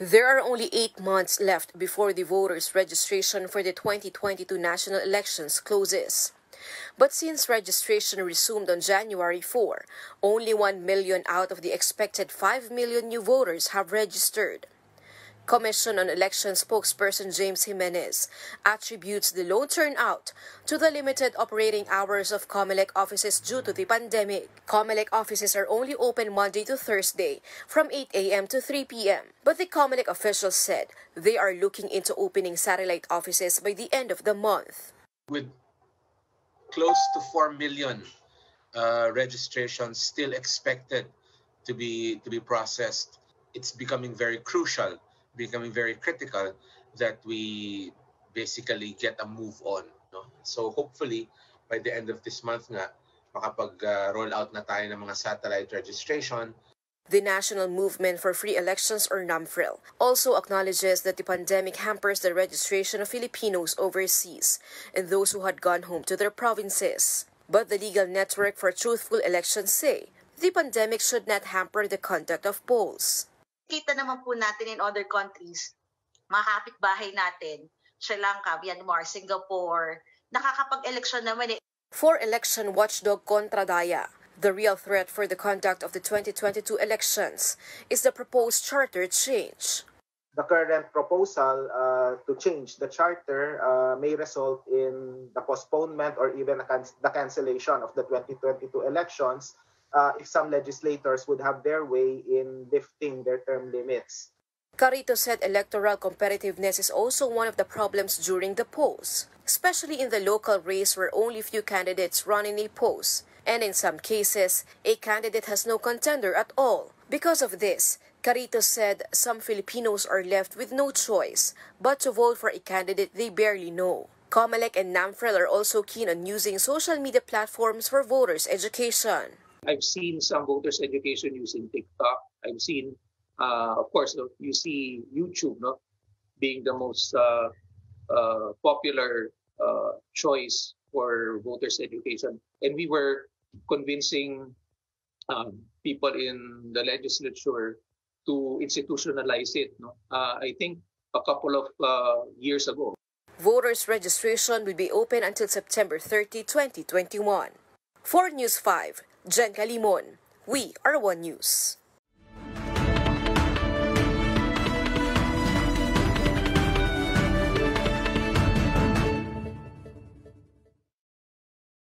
There are only eight months left before the voters' registration for the 2022 national elections closes. But since registration resumed on January 4, only 1 million out of the expected 5 million new voters have registered. Commission on Election spokesperson James Jimenez attributes the low turnout to the limited operating hours of COMELEC offices due to the pandemic. COMELEC offices are only open Monday to Thursday from 8 a.m. to 3 p.m. But the COMELEC officials said they are looking into opening satellite offices by the end of the month. With close to 4 million uh, registrations still expected to be to be processed, it's becoming very crucial becoming very critical that we basically get a move on. No? So hopefully, by the end of this month nga, makapag-roll out na tayo ng mga satellite registration. The National Movement for Free Elections or NAMFREL also acknowledges that the pandemic hampers the registration of Filipinos overseas and those who had gone home to their provinces. But the Legal Network for Truthful Elections say the pandemic should not hamper the conduct of polls kita naman po natin in other countries, mga kapitbahay natin, Sri Lanka, Myanmar, Singapore, nakakapag-eleksyon naman eh. For election watchdog Contra Daya, the real threat for the conduct of the 2022 elections is the proposed charter change. The current proposal uh, to change the charter uh, may result in the postponement or even the cancellation of the 2022 elections uh, if some legislators would have their way in lifting their term limits. Carito said electoral competitiveness is also one of the problems during the polls, especially in the local race where only few candidates run in a post, and in some cases, a candidate has no contender at all. Because of this, Carito said some Filipinos are left with no choice but to vote for a candidate they barely know. Comelec and NAMFREL are also keen on using social media platforms for voters' education. I've seen some voters education using TikTok. I've seen, uh, of course, you see YouTube no, being the most uh, uh, popular uh, choice for voters education. And we were convincing um, people in the legislature to institutionalize it. No? Uh, I think a couple of uh, years ago. Voters registration will be open until September 30, 2021. For News 5, Jen Kalimon. We are One News.